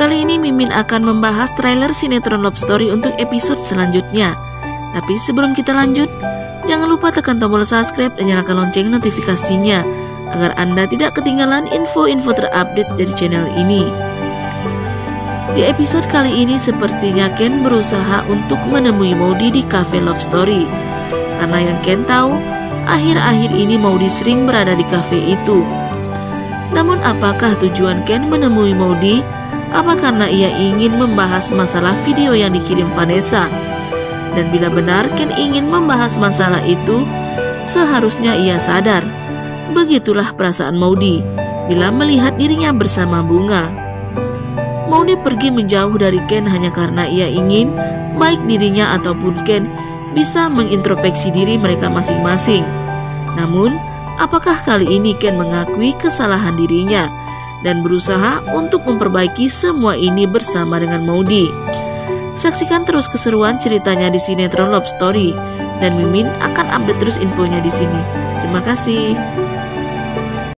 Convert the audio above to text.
Kali ini Mimin akan membahas trailer sinetron Love Story untuk episode selanjutnya. Tapi sebelum kita lanjut, jangan lupa tekan tombol subscribe dan nyalakan lonceng notifikasinya agar Anda tidak ketinggalan info-info terupdate dari channel ini. Di episode kali ini sepertinya Ken berusaha untuk menemui Maudi di cafe Love Story. Karena yang Ken tahu, akhir-akhir ini Maudi sering berada di cafe itu. Namun apakah tujuan Ken menemui Maudi? Apa karena ia ingin membahas masalah video yang dikirim Vanessa? Dan bila benar Ken ingin membahas masalah itu, seharusnya ia sadar. Begitulah perasaan Maudi bila melihat dirinya bersama Bunga. Maudi pergi menjauh dari Ken hanya karena ia ingin baik dirinya ataupun Ken bisa mengintrospeksi diri mereka masing-masing. Namun, apakah kali ini Ken mengakui kesalahan dirinya? Dan berusaha untuk memperbaiki semua ini bersama dengan Maudi. Saksikan terus keseruan ceritanya di sinetron Love Story dan Mimin akan update terus infonya di sini. Terima kasih.